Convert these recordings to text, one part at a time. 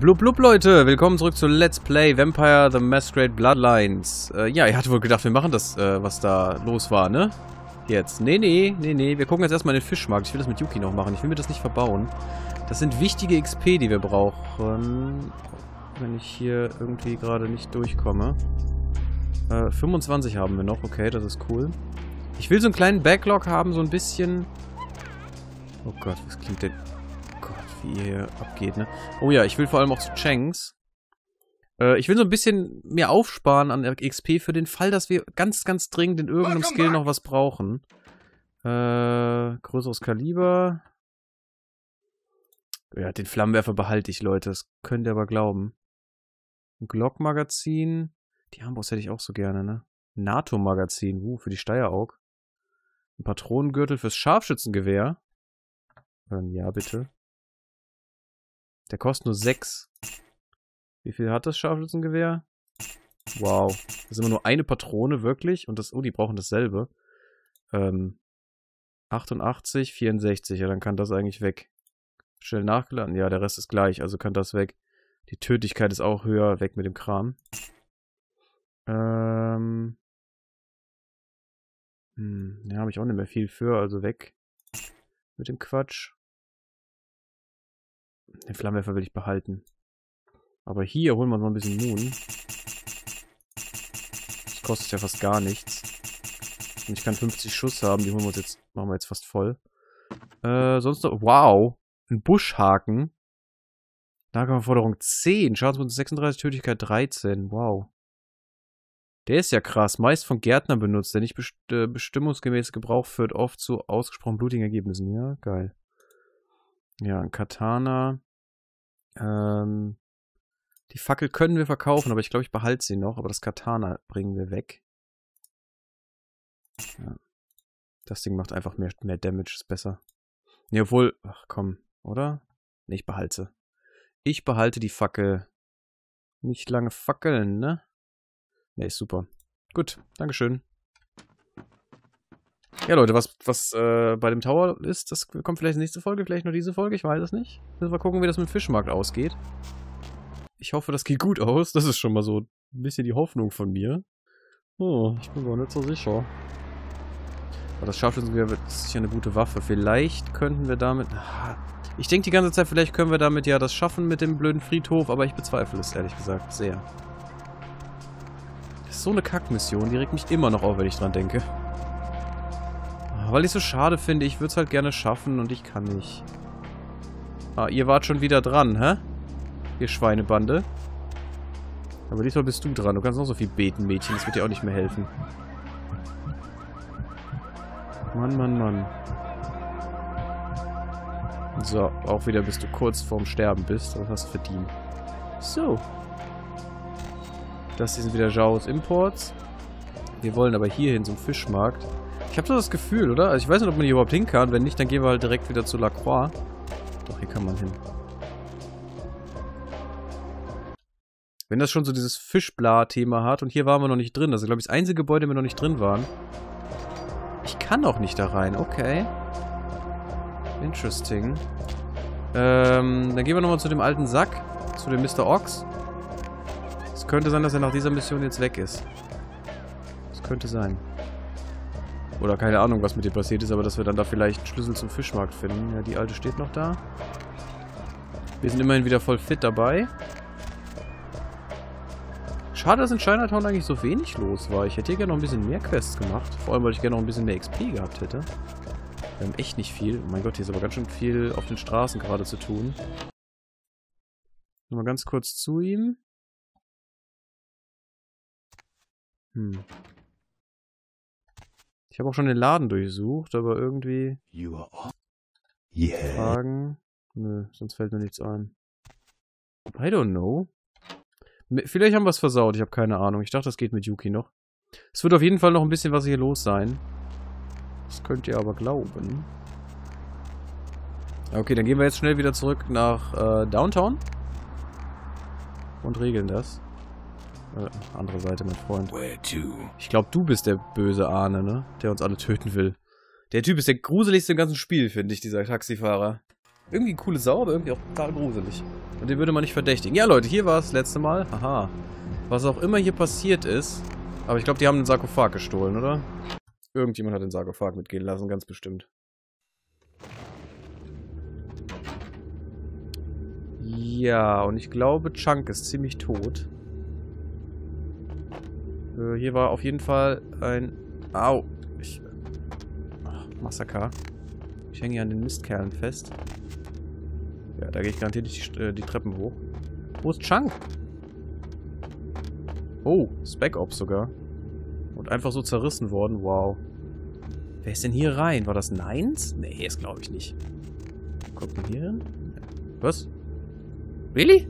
Blub blub Leute, willkommen zurück zu Let's Play Vampire the Masquerade Bloodlines. Äh, ja, ihr hattet wohl gedacht, wir machen das, äh, was da los war, ne? Jetzt. Nee, nee, nee, nee. Wir gucken jetzt erstmal in den Fischmarkt. Ich will das mit Yuki noch machen. Ich will mir das nicht verbauen. Das sind wichtige XP, die wir brauchen. Wenn ich hier irgendwie gerade nicht durchkomme. Äh, 25 haben wir noch. Okay, das ist cool. Ich will so einen kleinen Backlog haben, so ein bisschen... Oh Gott, was klingt denn wie ihr hier abgeht, ne? Oh ja, ich will vor allem auch zu Changs. Äh, ich will so ein bisschen mehr aufsparen an XP für den Fall, dass wir ganz, ganz dringend in irgendeinem Skill noch was brauchen. Äh, größeres Kaliber. Ja, den Flammenwerfer behalte ich, Leute. Das könnt ihr aber glauben. Ein Glock-Magazin. Die Armbrust hätte ich auch so gerne, ne? NATO-Magazin. Uh, für die Steieraug. Ein Patronengürtel fürs Scharfschützengewehr. Ähm, ja, bitte. Der kostet nur 6. Wie viel hat das Scharfschützengewehr? Wow. Das ist immer nur eine Patrone, wirklich. Und das, oh, die brauchen dasselbe. Ähm, 88, 64. Ja, dann kann das eigentlich weg. Schnell nachgeladen. Ja, der Rest ist gleich, also kann das weg. Die Tödlichkeit ist auch höher. Weg mit dem Kram. Ähm. Hm, ja, habe ich auch nicht mehr viel für, also weg mit dem Quatsch. Den Flammenwerfer will ich behalten. Aber hier holen wir noch ein bisschen Moon. Das kostet ja fast gar nichts. Und ich kann 50 Schuss haben, die holen wir uns jetzt, machen wir jetzt fast voll. Äh, sonst noch, wow, ein Buschhaken. Nahkampfforderung 10, Schadenspunkt 36, Tödlichkeit 13, wow. Der ist ja krass, meist von Gärtnern benutzt, der nicht best äh, bestimmungsgemäß Gebrauch führt oft zu ausgesprochen blutigen Ergebnissen. Ja, geil. Ja, ein Katana. Ähm, die Fackel können wir verkaufen, aber ich glaube, ich behalte sie noch. Aber das Katana bringen wir weg. Ja. Das Ding macht einfach mehr, mehr Damage, ist besser. Ne, obwohl, ach komm, oder? Ne, ich behalte. Ich behalte die Fackel. Nicht lange fackeln, ne? Ne, ist super. Gut, Dankeschön. Ja, Leute, was, was äh, bei dem Tower ist, das kommt vielleicht nächste Folge, vielleicht nur diese Folge, ich weiß es nicht. Müssen wir gucken, wie das mit dem Fischmarkt ausgeht. Ich hoffe, das geht gut aus. Das ist schon mal so ein bisschen die Hoffnung von mir. Oh, ich bin gar nicht so sicher. Aber das Scharfschützengewehr wird sicher eine gute Waffe. Vielleicht könnten wir damit... Ich denke die ganze Zeit, vielleicht können wir damit ja das schaffen mit dem blöden Friedhof, aber ich bezweifle es, ehrlich gesagt, sehr. Das ist so eine Kackmission, die regt mich immer noch auf, wenn ich dran denke. Weil ich so schade finde, ich würde es halt gerne schaffen und ich kann nicht. Ah, ihr wart schon wieder dran, hä? Ihr Schweinebande. Aber diesmal bist du dran. Du kannst noch so viel beten, Mädchen. Das wird dir auch nicht mehr helfen. Mann, Mann, Mann. So, auch wieder bis du kurz vorm Sterben bist. Das hast du verdient. So. Das hier sind wieder Jaos Imports. Wir wollen aber hierhin zum Fischmarkt. Ich habe so das Gefühl, oder? Also ich weiß nicht, ob man hier überhaupt hin kann. Wenn nicht, dann gehen wir halt direkt wieder zu Lacroix. Doch, hier kann man hin. Wenn das schon so dieses Fischbla-Thema hat und hier waren wir noch nicht drin. Ist, glaube ich, das einzige Gebäude, wo wir noch nicht drin waren. Ich kann auch nicht da rein. Okay. Interesting. Ähm, dann gehen wir nochmal zu dem alten Sack. Zu dem Mr. Ox. Es könnte sein, dass er nach dieser Mission jetzt weg ist. Das könnte sein. Oder keine Ahnung, was mit dir passiert ist, aber dass wir dann da vielleicht Schlüssel zum Fischmarkt finden. Ja, die alte steht noch da. Wir sind immerhin wieder voll fit dabei. Schade, dass in Chinatown eigentlich so wenig los war. Ich hätte hier gerne noch ein bisschen mehr Quests gemacht. Vor allem, weil ich gerne noch ein bisschen mehr XP gehabt hätte. Wir haben echt nicht viel. Oh mein Gott, hier ist aber ganz schön viel auf den Straßen gerade zu tun. Nochmal ganz kurz zu ihm. Hm. Ich habe auch schon den Laden durchsucht, aber irgendwie... Yeah. Fragen? Nö, sonst fällt mir nichts ein. I don't know. Vielleicht haben wir es versaut, ich habe keine Ahnung. Ich dachte, das geht mit Yuki noch. Es wird auf jeden Fall noch ein bisschen was hier los sein. Das könnt ihr aber glauben. Okay, dann gehen wir jetzt schnell wieder zurück nach äh, Downtown. Und regeln das. Äh, andere Seite, mein Freund. Ich glaube, du bist der böse Ahne, ne? Der uns alle töten will. Der Typ ist der gruseligste im ganzen Spiel, finde ich, dieser Taxifahrer. Irgendwie coole Sau, aber irgendwie auch total gruselig. Und den würde man nicht verdächtigen. Ja, Leute, hier war es letzte Mal. Aha. Was auch immer hier passiert ist. Aber ich glaube, die haben den Sarkophag gestohlen, oder? Irgendjemand hat den Sarkophag mitgehen lassen, ganz bestimmt. Ja, und ich glaube, Chunk ist ziemlich tot. Äh, hier war auf jeden Fall ein... Au! Ich... Ach, Massaker. Ich hänge hier an den Mistkerlen fest. Ja, da gehe ich garantiert die, äh, die Treppen hoch. Wo ist Chunk? Oh, Spec Ops sogar. Und einfach so zerrissen worden. Wow. Wer ist denn hier rein? War das Nines? Nee, das glaube ich nicht. Kommt man hier hin? Was? Really?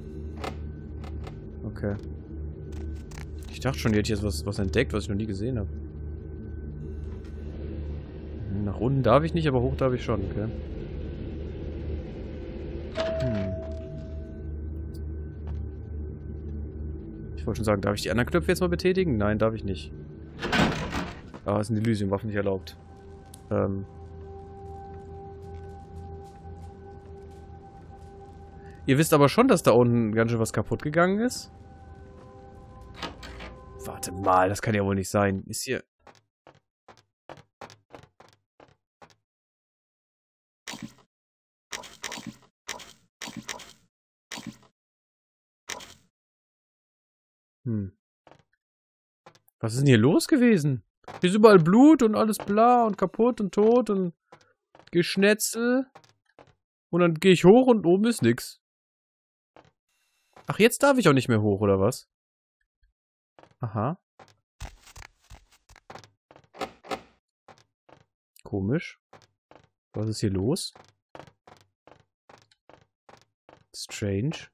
Okay. Ich dachte schon, die hätte jetzt was, was entdeckt, was ich noch nie gesehen habe. Nach unten darf ich nicht, aber hoch darf ich schon, okay. Hm. Ich wollte schon sagen, darf ich die anderen Knöpfe jetzt mal betätigen? Nein, darf ich nicht. Ah, ist ein Elysium-Waffen nicht erlaubt. Ähm. Ihr wisst aber schon, dass da unten ganz schön was kaputt gegangen ist? Warte mal, das kann ja wohl nicht sein. Ist hier... Hm. Was ist denn hier los gewesen? Hier ist überall Blut und alles bla und kaputt und tot und Geschnetzel. Und dann gehe ich hoch und oben ist nix. Ach, jetzt darf ich auch nicht mehr hoch, oder was? Aha. Komisch. Was ist hier los? Strange.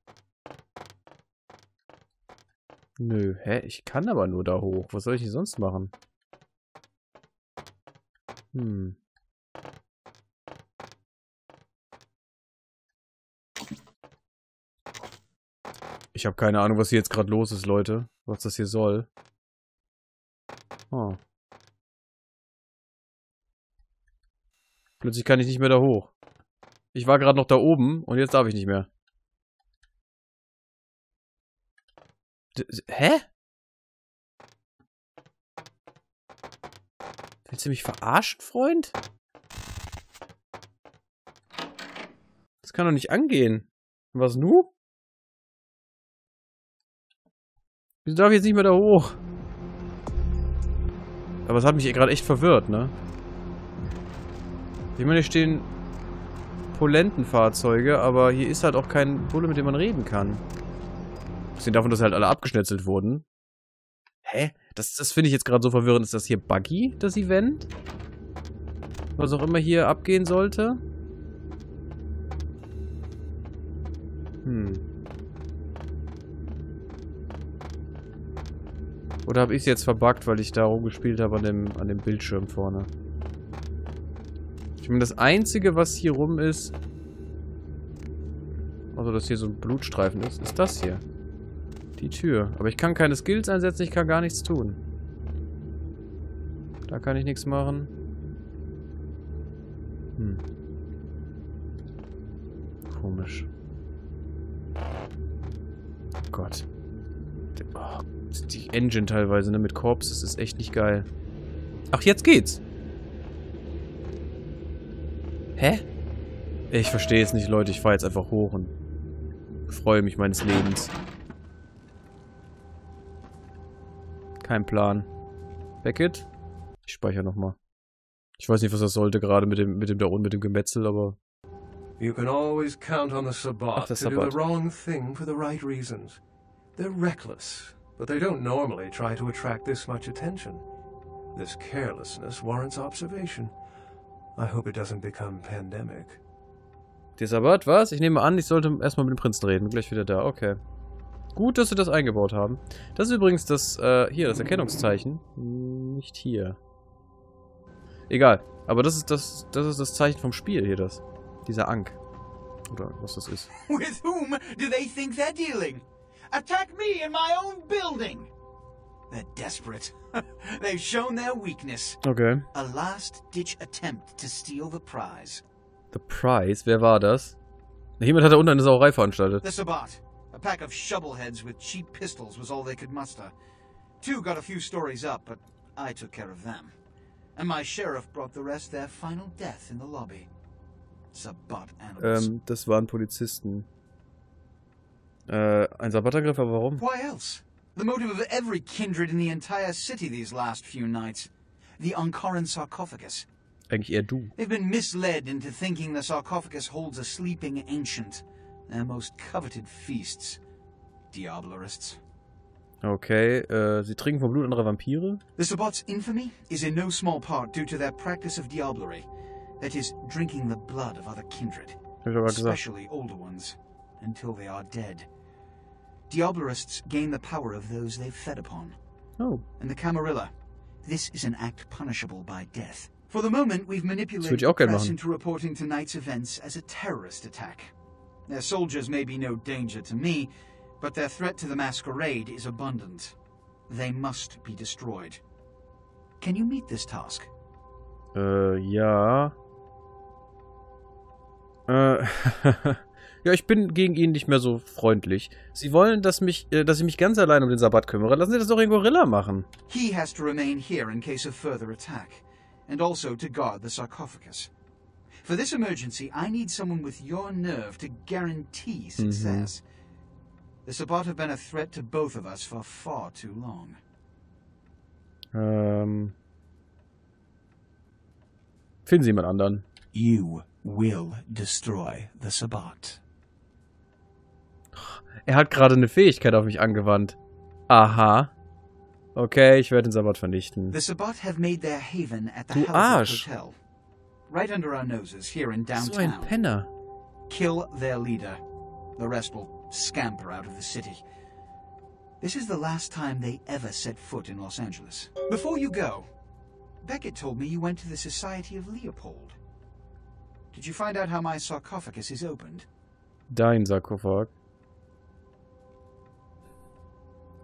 Nö, hä? Ich kann aber nur da hoch. Was soll ich denn sonst machen? Hm. Ich habe keine Ahnung, was hier jetzt gerade los ist, Leute. Was das hier soll. Oh. Plötzlich kann ich nicht mehr da hoch. Ich war gerade noch da oben und jetzt darf ich nicht mehr. D hä? Willst du mich verarschen, Freund? Das kann doch nicht angehen. Was nu? Wieso darf ich jetzt nicht mehr da hoch? Aber es hat mich gerade echt verwirrt, ne? Ich meine, hier stehen Polentenfahrzeuge, aber hier ist halt auch kein Bulle, mit dem man reden kann. Abgesehen davon, dass halt alle abgeschnetzelt wurden. Hä? Das, das finde ich jetzt gerade so verwirrend. Ist das hier Buggy, das Event? Was auch immer hier abgehen sollte? Hm. Oder habe ich es jetzt verbuggt, weil ich da rumgespielt habe an dem, an dem Bildschirm vorne? Ich meine, das Einzige, was hier rum ist... Also, dass hier so ein Blutstreifen ist, ist das hier. Die Tür. Aber ich kann keine Skills einsetzen, ich kann gar nichts tun. Da kann ich nichts machen. Hm. Komisch. Gott. Die Engine teilweise, ne, mit Korps, das ist echt nicht geil. Ach, jetzt geht's. Hä? Ich verstehe es nicht, Leute. Ich fahre jetzt einfach hoch und freue mich meines Lebens. Kein Plan. Beckett? Ich speichere nochmal. Ich weiß nicht, was das sollte gerade mit dem, mit dem da unten, mit dem Gemetzel, aber... You can always count on the Sabbat Ach, to do Sabbat. the wrong thing for the right reasons. They're reckless, but they don't normally try to attract this much attention. This carelessness warrants observation. I hope it doesn't become pandemic. Sabbat, was? Ich nehme an, ich sollte erstmal mit dem Prinzen reden. Gleich wieder da, okay. Gut, dass sie das eingebaut haben. Das ist übrigens das, äh, hier, das Erkennungszeichen. Hm, Nicht hier. Egal. Aber das ist das, das ist das Zeichen vom Spiel hier, das. Dieser Ank. Oder was das ist. With whom do they think they're dealing? Attack me in my own building! They're desperate. They've shown their weakness. Okay. A last ditch attempt to steal the prize. The Prize, wer war das? Hiermit hat er unten eine Sauerei veranstaltet. The Sabbat. A pack of shovelheads with cheap pistols was all they could muster. Two got a few stories up, but I took care of them. And my sheriff brought the rest their final death in the lobby. Sabbat animals. Ähm, das waren Polizisten. Äh, ein Sabbatangriff, aber warum? Why else? The motive of every kindred in the entire city these last few nights. The Ankaran sarcophagus. Eigentlich eher du. They've been misled into thinking the sarcophagus holds a sleeping ancient. Their most coveted feasts. Diablerists. Okay, äh, sie trinken vom Blut anderer Vampire? The Sabbat's infamy is in no small part due to their practice of diablerie. That is, drinking the blood of other kindred. Especially older ones, until they are dead. Diablerists gain the power of those they've fed upon. Oh. And the Camarilla, this is an act punishable by death. For the moment, we've manipulated the press machen. into reporting tonight's events as a terrorist attack. Their soldiers may be no danger to me, but their threat to the masquerade is abundant. They must be destroyed. Can you meet this task? Uh, yeah. Äh, ja, ich bin gegen ihn nicht mehr so freundlich. Sie wollen, dass mich, äh, dass ich mich ganz allein um den Sabbat kümmere. Lassen Sie das doch den Gorilla machen. He has to remain here in case of further attack, and also to guard the sarcophagus. For this emergency, I need someone with your nerve to guarantee success. The Sabbat have been a threat to both of us for far too long. Ähm. Finden Sie jemand anderen. You will destroy the Sabbat. Er hat gerade eine Fähigkeit auf mich angewandt. Aha. Okay, ich werde den Sabbat vernichten. The Sabbat have made their haven at the Du Arsch. Hotel, right under our noses here in So ein downtown. Penner. Kill their leader. The rest will scamper out of the city. This is the last time they ever set foot in Los Angeles. Before you go, Beckett told me you went to the Society of Leopold. Did you find out how my sarcophagus is opened? Dein Sarkophag.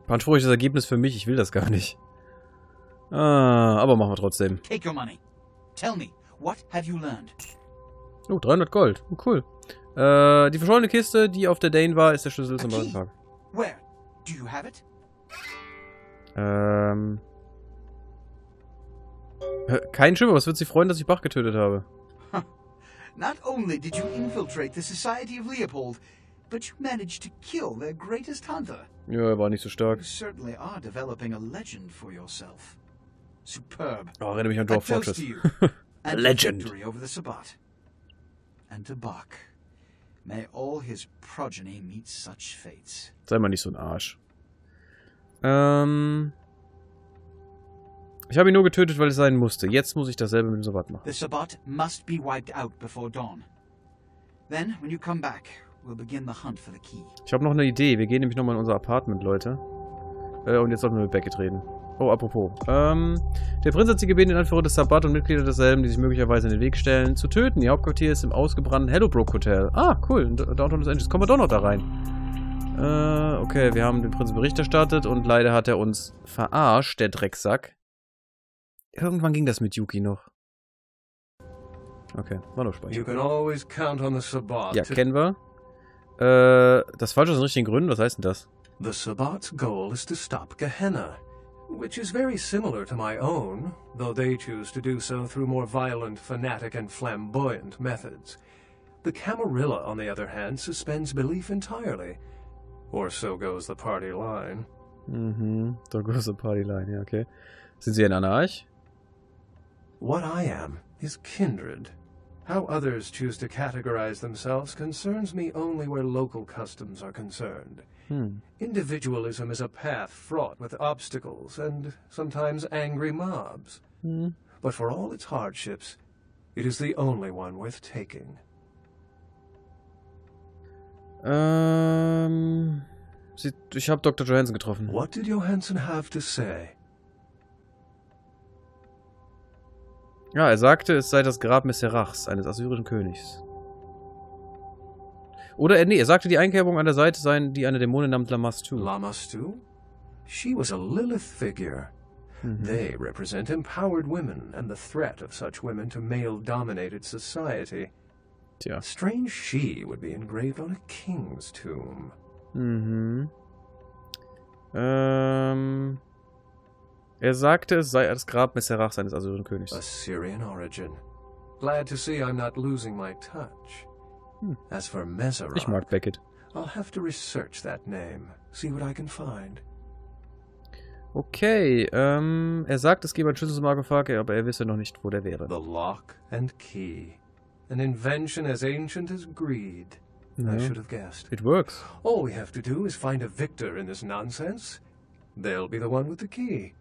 Beanspruchliches Ergebnis für mich, ich will das gar nicht. Ah, aber machen wir trotzdem. Take your money. Tell me, what have you learned? Oh, 300 Gold. Oh, cool. Äh, die verschollene Kiste, die auf der Dane war, ist der Schlüssel zum. Wagenpark. Where? Do you have it? Ähm. Kein Schimmer, was wird sie freuen, dass ich Bach getötet habe? Not only did you infiltrate the Society of Leopold, but you managed to kill their greatest hunter. Ja, er war nicht so stark. You certainly are developing a legend for yourself. Superb. Oh, erinnere mich an A Dwarf Fortress. to you. and legend. Victory over the Sabbat. And to Bach. May all his progeny meet such fates. Sei mal nicht so ein Arsch. Ähm. Ich habe ihn nur getötet, weil es sein musste. Jetzt muss ich dasselbe mit dem Sabbat machen. The Sabbat must be wiped out before dawn. Then, when you come back, we'll begin the hunt for the key. Ich habe noch eine Idee. Wir gehen nämlich nochmal in unser Apartment, Leute. Äh, und jetzt sollten wir mit Beckett reden. Oh, apropos. Ähm, der Prinz hat sie gebeten, den Anführer des Sabbat und Mitglieder desselben, die sich möglicherweise in den Weg stellen, zu töten. Ihr Hauptquartier ist im ausgebrannten Hellobrook Hotel. Ah, cool. in Downtown Los Angeles. Kommen wir doch noch da rein. Äh, okay, wir haben den Prinzen Bericht erstattet und leider hat er uns verarscht, der Drecksack. Irgendwann ging das mit Yuki noch. Okay, war noch You speichern. can always count on the Sabbat. Ja, kennen wir. Äh, das aus den richtigen Gründen, was heißt denn das? The Sabbat's goal is to stop Gehenna, which is very similar to my own, though they choose to do so through more violent, fanatic, and flamboyant methods. The Camarilla, on the other hand, suspends belief entirely. Or so goes the party line. Mm-hmm. da goes the party line, ja, okay. Sind Sie ein Anarch? What I am is kindred. How others choose to categorize themselves concerns me only where local customs are concerned. Hm. Individualism is a path fraught with obstacles and sometimes angry mobs. Hm. But for all its hardships, it is the only one worth taking. Um, Sie, ich habe Dr. Johansson getroffen. What did Johansen have to say? Ja, er sagte, es sei das Grab Messerachs, eines assyrischen Königs. Oder, er, nee, er sagte, die Einkerbung an der Seite seien die einer Dämonin namens Lamastu. Lamastu? She was a Lilith figure. Mhm. They represent empowered women and the threat of such women to male dominated society. Tja. Strange she would be engraved on a king's tomb. Mhm. Ähm. Er sagte, es sei das Grab Messerachs eines assyrischen Königs. Assyrian origin. Glad to see I'm not losing my touch. Hmm. As for Meserock, Ich mag Beckett. I'll have to research that name, see what I can find. Okay, ähm, er sagt, es gebe einen Schlüssel zum Sarkophag, aber er wisse noch nicht, wo der wäre. The lock and key. An invention as ancient as greed. I Ja. should have guessed. It works. All we have to do is find a victor in this nonsense. They'll be the one with the key.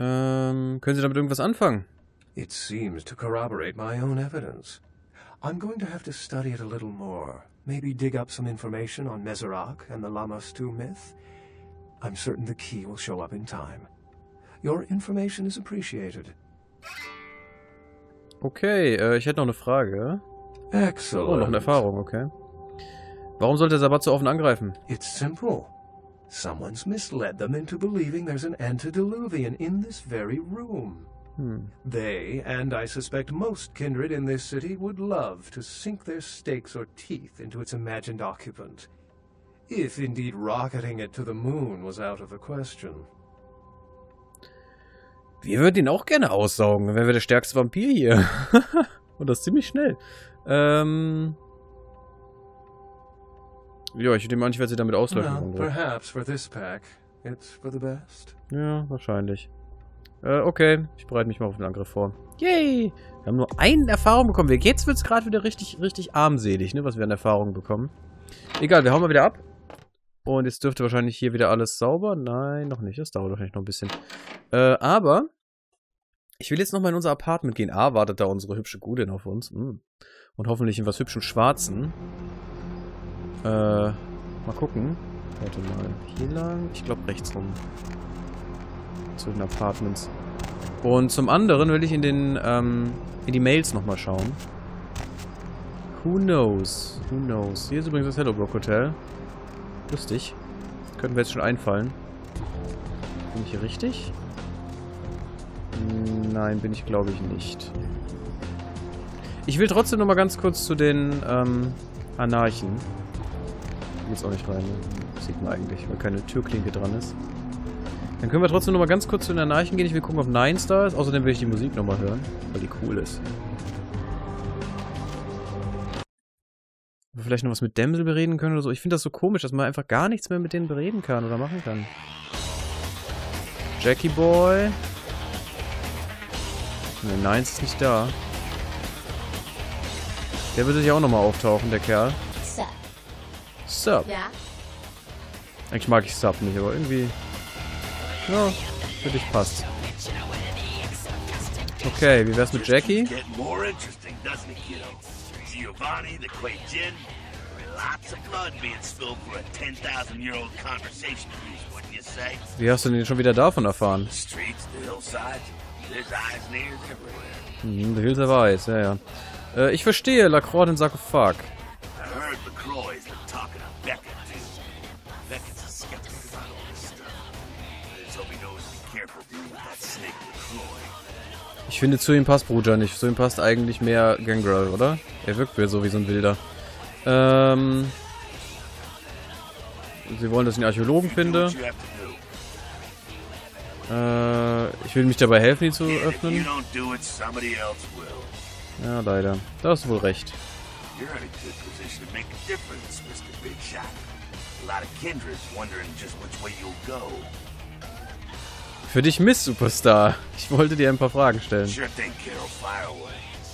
Ähm, können Sie damit irgendwas anfangen? It seems to corroborate my own evidence. I'm going to have to study it a little more. Maybe dig up some information on Meserock and the Lamastu myth. I'm certain the key will show up in time. Your information is appreciated. Okay, äh, ich hätte noch eine Frage. Excellent. Oh, noch eine Erfahrung, okay. Warum sollte Sabat so offen angreifen? It's simple. Someone's misled them into believing there's an antediluvian in this very room. Hm. They, and I suspect most kindred in this city, would love to sink their stakes or teeth into its imagined occupant. If indeed rocketing it to the moon was out of the question. Wir würden ihn auch gerne aussaugen. wenn wir der stärkste Vampir hier. Und das ziemlich schnell. Ähm. Ja, ich würde ihm eigentlich, weil sie damit auslöschen Well, wollen. perhaps for this pack, it's for the best. Ja, wahrscheinlich. Äh, okay. Ich bereite mich mal auf den Angriff vor. Yay! Wir haben nur eine Erfahrung bekommen. Jetzt wird es gerade wieder richtig, richtig armselig, ne, was wir an Erfahrungen bekommen. Egal, wir hauen mal wieder ab. Und jetzt dürfte wahrscheinlich hier wieder alles sauber. Nein, noch nicht. Das dauert wahrscheinlich noch ein bisschen. Äh, aber ich will jetzt nochmal in unser Apartment gehen. A, wartet da unsere hübsche Gudin auf uns. Mm. Und hoffentlich in was hübschen Schwarzen. Äh, mal gucken. Warte mal. Hier lang? Ich glaube rechts rum. Zu den Apartments. Und zum anderen will ich in den, ähm, in die Mails nochmal schauen. Who knows? Who knows? Hier ist übrigens das Hellobrook Hotel. Lustig. Könnten wir jetzt schon einfallen. Bin ich hier richtig? Nein, bin ich glaube ich nicht. Ich will trotzdem noch mal ganz kurz zu den ähm, Anarchen. Geht's auch nicht rein. Ne? Sieht man eigentlich, weil keine Türklinke dran ist. Dann können wir trotzdem noch mal ganz kurz zu den Anarchen gehen. Ich will gucken, ob Nines da ist. Außerdem will ich die Musik noch mal hören, weil die cool ist. Vielleicht noch was mit Dämsel bereden können oder so. Ich finde das so komisch, dass man einfach gar nichts mehr mit denen bereden kann oder machen kann. Jackie Boy. Ne, Nines ist nicht da. Der würde sich auch nochmal auftauchen, der Kerl. Sup. Ja? Eigentlich mag ich Sub nicht, aber irgendwie... Ja, für dich passt. Okay, wie wär's mit Jackie? Getting more interesting, doesn't it, kiddo? Giovanni, the Quay Gin, lots of blood being spilled for a 10,000-year-old conversation piece, wouldn't you say? Wie hast du denn schon wieder davon erfahren? The streets, the hillsides, there's eyes and ears everywhere. Hm, der Hilse weiß, ja, ja. Äh, ich verstehe, Lacroix den Sarkophag. Ich finde, zu ihm passt Bruja nicht. Zu ihm passt eigentlich mehr Gangrel, oder? Er wirkt mir so wie so ein Wilder. Ähm... Sie wollen, dass ich einen Archäologen finde. Äh, ich will mich dabei helfen, die zu öffnen. Ja, leider. Da hast du wohl recht. A lot of kindred's wondering just which way you'll go. Für dich Miss Superstar. Ich wollte dir ein paar Fragen stellen.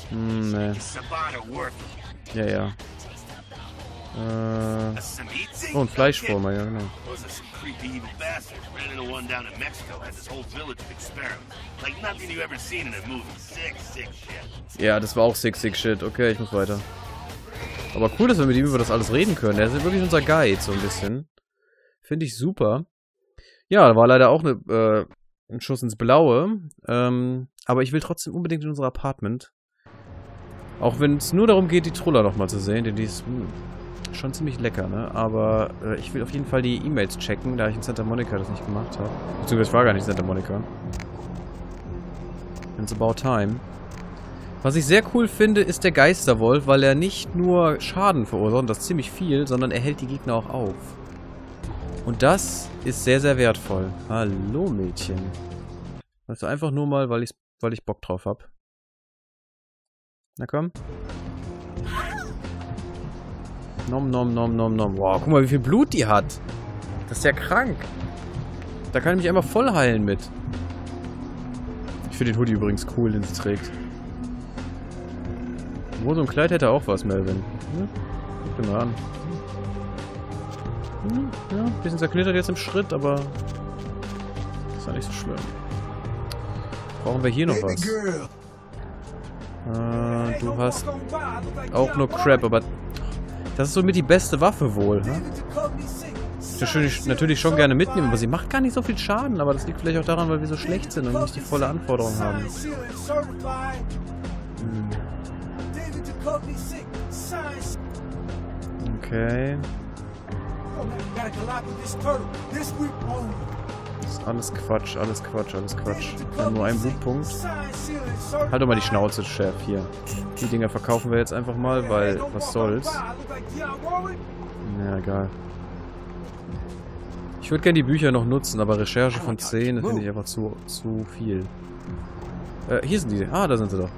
Hm, ne. It? Ja, ja. Äh, oh, ein Fleischformer, ja, genau. Ja, das war auch sick, sick shit. Okay, ich muss weiter. Aber cool, dass wir mit ihm über das alles reden können. Er ist wirklich unser Guide, so ein bisschen. Finde ich super. Ja, war leider auch eine, äh, ein Schuss ins Blaue. Ähm, aber ich will trotzdem unbedingt in unser Apartment. Auch wenn es nur darum geht, die Truller nochmal zu sehen, denn die ist hm, schon ziemlich lecker, ne? Aber äh, ich will auf jeden Fall die E-Mails checken, da ich in Santa Monica das nicht gemacht habe. Beziehungsweise ich war gar nicht in Santa Monica. It's about time. Was ich sehr cool finde, ist der Geisterwolf, weil er nicht nur Schaden verursacht, und das ziemlich viel, sondern er hält die Gegner auch auf. Und das ist sehr, sehr wertvoll. Hallo, Mädchen. Also einfach nur mal, weil ich, weil ich Bock drauf hab. Na komm. Nom, nom, nom, nom, nom. Wow, guck mal, wie viel Blut die hat. Das ist ja krank. Da kann ich mich einfach voll heilen mit. Ich finde den Hoodie übrigens cool, den sie trägt. Wo so ein Kleid hätte auch was, Melvin. Ja, guck dir mal an. Hm, ja, ein bisschen zerknittert jetzt im Schritt, aber ist ja nicht so schlimm. Brauchen wir hier noch was? Äh, du hast auch nur Crap, aber das ist somit die beste Waffe wohl. Ne? Ich würde natürlich schon gerne mitnehmen, aber sie macht gar nicht so viel Schaden. Aber das liegt vielleicht auch daran, weil wir so schlecht sind und nicht die volle Anforderung haben. Hm. Okay. Das ist alles Quatsch, alles Quatsch, alles Quatsch. Wir haben nur einen Blutpunkt. Halt doch mal die Schnauze, Chef, hier. Die Dinger verkaufen wir jetzt einfach mal, weil was soll's. Ja, egal. Ich würde gerne die Bücher noch nutzen, aber Recherche von 10 finde ich einfach zu, zu viel. Äh, hier sind die. Ah, da sind sie doch.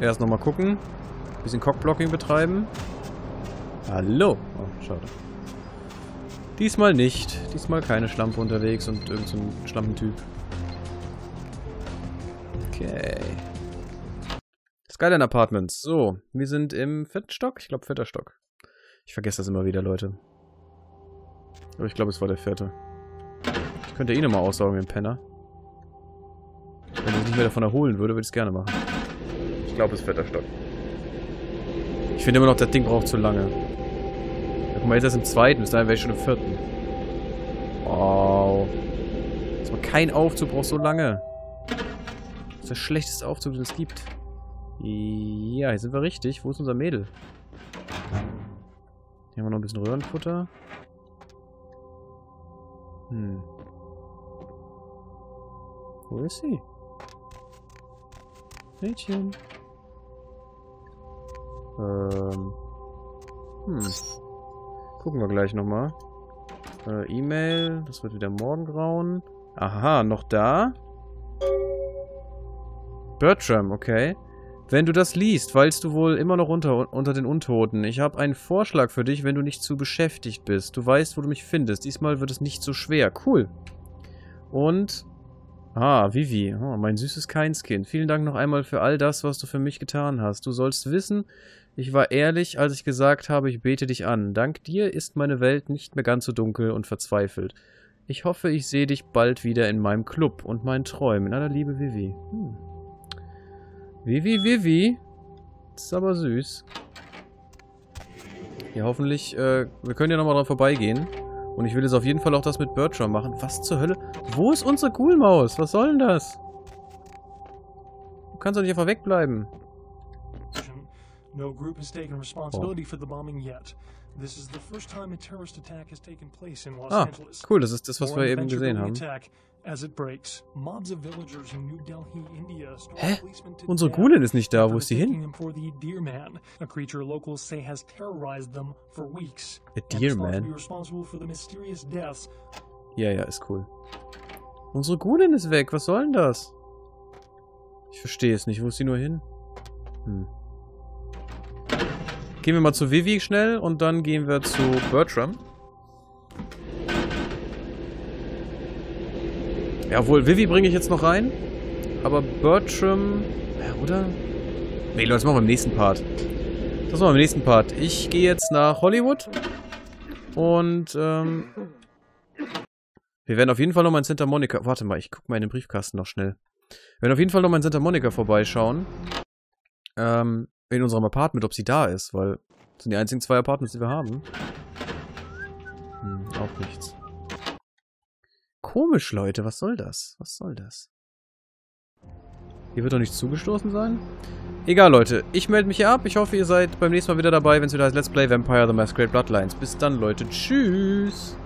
Erst nochmal gucken. Bisschen Cockblocking betreiben. Hallo. Schade. Diesmal nicht. Diesmal keine Schlampe unterwegs und irgendein so Schlampentyp. Okay. Skyline Apartments. So, wir sind im vierten Stock. Ich glaube, vierter Stock. Ich vergesse das immer wieder, Leute. Aber ich glaube, es war der vierte. Ich könnte eh nochmal aussaugen, den Penner. Wenn er sich nicht mehr davon erholen würde, würde ich es gerne machen. Ich glaube, es ist vierter Stock. Ich finde immer noch, das Ding braucht zu lange. Guck mal, jetzt ist im zweiten, bis dahin wäre ich schon im vierten. Wow. Das war kein Aufzug, braucht so lange. Das ist der schlechteste Aufzug, den es gibt. Ja, hier sind wir richtig. Wo ist unser Mädel? Hier haben wir noch ein bisschen Röhrenfutter. Hm. Wo ist sie? Mädchen. Ähm. Hm. Gucken wir gleich nochmal. Äh, E-Mail. Das wird wieder Morgengrauen. Aha, noch da? Bertram, okay. Wenn du das liest, weilst du wohl immer noch unter, unter den Untoten. Ich habe einen Vorschlag für dich, wenn du nicht zu beschäftigt bist. Du weißt, wo du mich findest. Diesmal wird es nicht so schwer. Cool. Und... Ah, Vivi. Oh, mein süßes Keinskind. Vielen Dank noch einmal für all das, was du für mich getan hast. Du sollst wissen, ich war ehrlich, als ich gesagt habe, ich bete dich an. Dank dir ist meine Welt nicht mehr ganz so dunkel und verzweifelt. Ich hoffe, ich sehe dich bald wieder in meinem Club und meinen Träumen. In aller Liebe, Vivi. Hm. Vivi, Vivi. Das ist aber süß. Ja, hoffentlich, äh, wir können ja nochmal dran vorbeigehen. Und ich will jetzt auf jeden Fall auch das mit Bertram machen. Was zur Hölle? Wo ist unsere Coolmaus? Was soll denn das? Du kannst doch nicht einfach wegbleiben. No group has taken responsibility for the bombing yet. This is the first time a terrorist attack has taken place in Los Ah, Angeles. cool, das ist das, was wir eben gesehen haben. As it breaks, mobs of villagers in New Delhi, India, Hä? Unsere Gulin ist nicht da. Wo ist mistaking hin? the Deer Man, a creature locals say has terrorized them for weeks. A Deer Man? responsible for the mysterious deaths Ja, ja, ist cool. Unsere Gulin ist weg. Was soll denn das? Ich verstehe es nicht. Wo ist sie nur hin? Hm. Gehen wir mal zu Vivi schnell und dann gehen wir zu Bertram. Jawohl, Vivi bringe ich jetzt noch rein. Aber Bertram... Ja, oder? Nee, Leute, das machen wir im nächsten Part. Das machen wir im nächsten Part. Ich gehe jetzt nach Hollywood. Und, ähm... Wir werden auf jeden Fall nochmal in Santa Monica... Warte mal, ich guck mal in den Briefkasten noch schnell. Wir werden auf jeden Fall nochmal in Santa Monica vorbeischauen. Ähm, in unserem Apartment, ob sie da ist, weil... Das sind die einzigen zwei Apartments, die wir haben. Hm, auch nichts. Komisch, Leute. Was soll das? Was soll das? Hier wird doch nicht zugestoßen sein? Egal, Leute. Ich melde mich hier ab. Ich hoffe, ihr seid beim nächsten Mal wieder dabei, wenn es wieder heißt Let's Play Vampire the Masquerade Bloodlines. Bis dann, Leute. Tschüss.